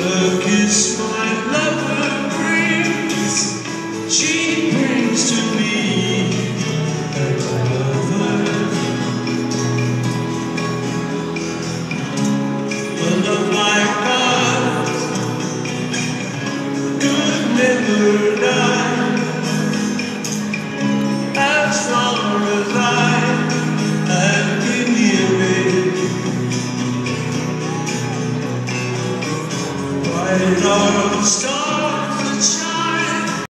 Look is my lover brings, she brings to Let it all stop.